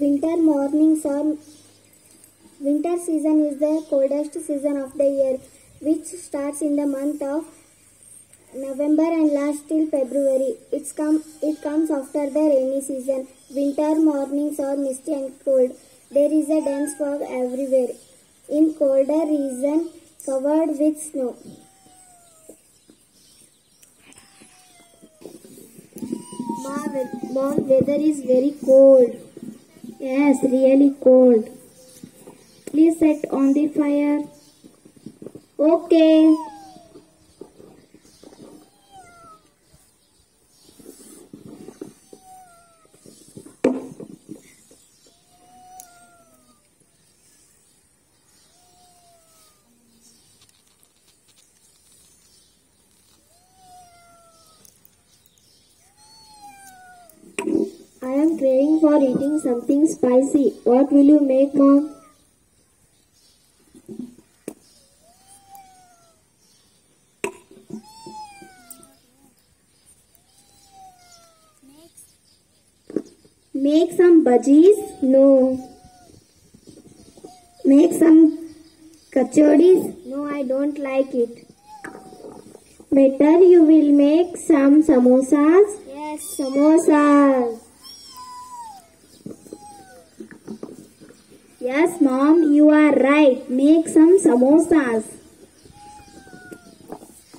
Winter mornings are winter season is the coldest season of the year, which starts in the month of November and lasts till February. It's come it comes after the rainy season. Winter mornings are misty and cold. There is a dense fog everywhere. In colder region covered with snow. Mom, weather is very cold. Yes, really cold. Please set on the fire. Okay. I am craving for eating something spicy. What will you make, mom? Make some bhajis? No. Make some kachoris? No, I don't like it. Better you will make some samosas? Yes, samosas. Yes, mom, you are right. Make some samosas.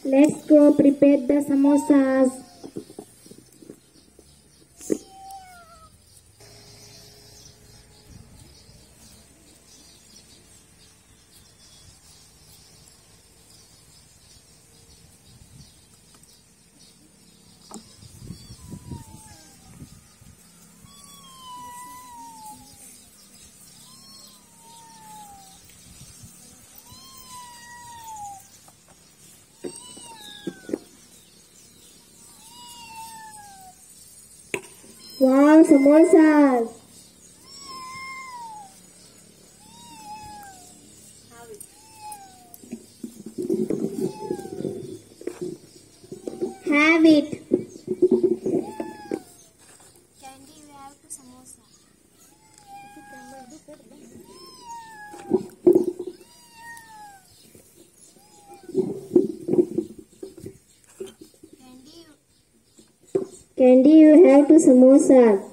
Let's go prepare the samosas. Wow, samosas. Have it. Candy, we have to samosa. Candy, you have to samosa.